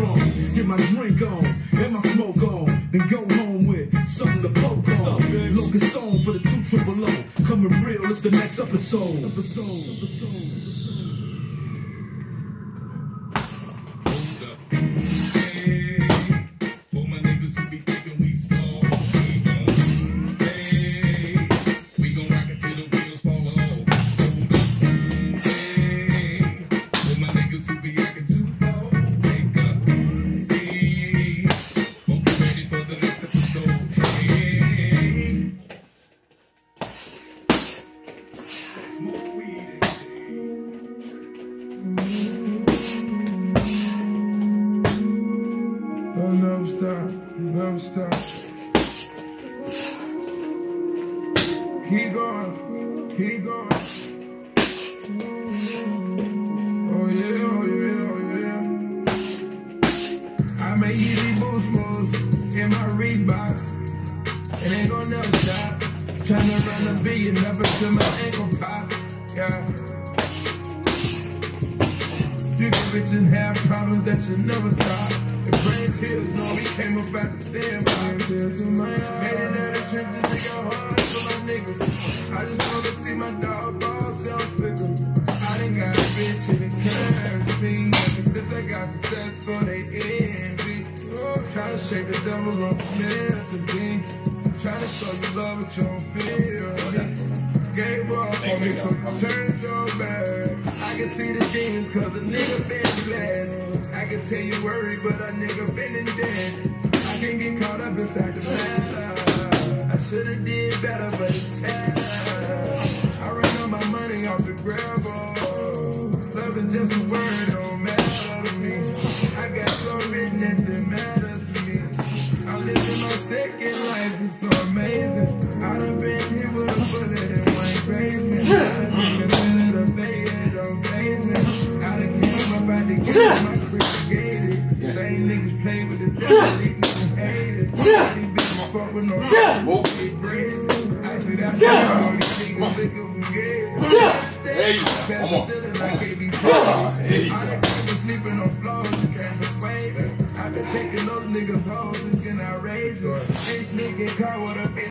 from. Get my drink on and my smoke on. Then go home with something to poke on. Locust song for the two triple O. Coming real, it's the next episode. Episode, episode. For never stop. Keep going, keep going. Oh yeah, oh yeah, yeah. I make easy boost moves in my Reeboks. It ain't gonna never stop. Tryna run a billion up until my ankle pop. Yeah. You get rich and have problems that you never thought. The brain tears, no, we came up out the sandbox. Tears in my eyes. Made it out of trenches, they got hard for my niggas. I just wanna see my dog ball self figure. I done got a bitch in the currency. Since I got success, so they envy. Trying to shake the devil off me. Trying to show you love, but you don't feel me. Gave up on me, so turn your back. I can see the demons, cause a nigga been blessed. I can tell you worried, but a nigga been in debt. I can't get caught up inside the matter. I should've did better, but it's sad. I run all my money off the gravel. Love is just a word, play with the devil, niggas hate it. These bitches fuck with no get. I see that all these niggas looking for gays. Hey, Past the come on. ceiling. Hey. I done been sleeping on floors, can't persuade me. I been taking those niggas hoes, it's getting outrageous. Each nigga caught with a bitch.